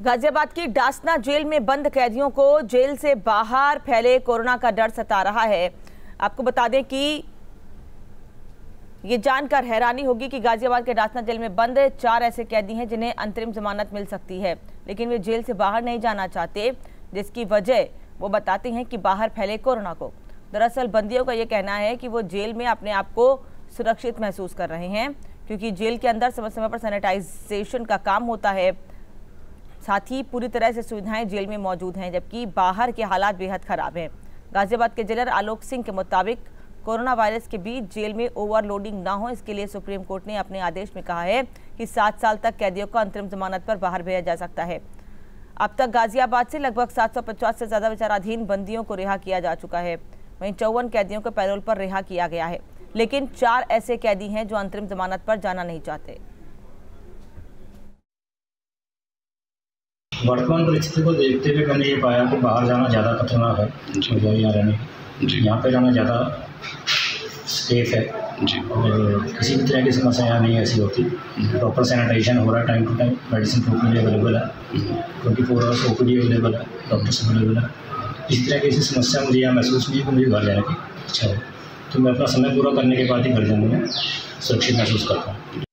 गाजियाबाद की डासना जेल में बंद कैदियों को जेल से बाहर फैले कोरोना का डर सता रहा है। आपको बता दें कि ये जानकर हैरानी होगी कि गाजियाबाद के डासना जेल में बंद चार ऐसे कैदी हैं जिन्हें अंतरिम जमानत मिल सकती है, लेकिन वे जेल से बाहर नहीं जाना चाहते, जिसकी वजह वो बताते हैं कि बाहर फैले कोरोना को। दरअसल बंदियों का ये कहना है कि वो जेल में अपने आप को सुरक्षित महसूस कर रहे हैं, क्योंकि जेल के अंदर समय समय पर सैनिटाइजेशन का काम होता है। साथ ही पूरी तरह से सुविधाएँ जेल में मौजूद हैं, जबकि बाहर के हालात बेहद खराब हैं। गाजियाबाद के जेलर आलोक सिंह के मुताबिक, कोरोना वायरस के बीच जेल में ओवरलोडिंग ना हो, इसके लिए सुप्रीम कोर्ट ने अपने आदेश में कहा है कि सात साल तक कैदियों को अंतरिम जमानत पर बाहर भेजा जा सकता है। अब तक गाजियाबाद से लगभग सात सौ पचास से ज़्यादा विचाराधीन बंदियों को रिहा किया जा चुका है। वहीं चौवन कैदियों को पैरोल पर रिहा किया गया है, लेकिन चार ऐसे कैदी हैं जो अंतरिम जमानत पर जाना नहीं चाहते। वर्तमान परिस्थिति को देखते हुए मैंने ये पाया कि बाहर जाना ज़्यादा खतरनाक है। मुझे यहाँ रहने यहाँ पे रहना ज़्यादा सेफ़ है। जी। और किसी भी तरह की समस्या यहाँ नहीं ऐसी होती। प्रॉपर सैनिटाइजेशन हो रहा है time to time medicine properly available है। Twenty four hours O P available है डॉक्टर्स अवेलेबल है। इस तरह की ऐसी समस्या मुझे यहाँ महसूस नहीं है कि मुझे घर जाने की इच्छा है। तो मैं अपना समय पूरा करने के बाद ही घर जाने में सुरक्षित महसूस करता हूँ।